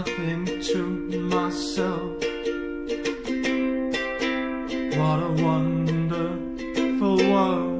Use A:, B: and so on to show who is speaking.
A: Think to myself, what a wonderful world.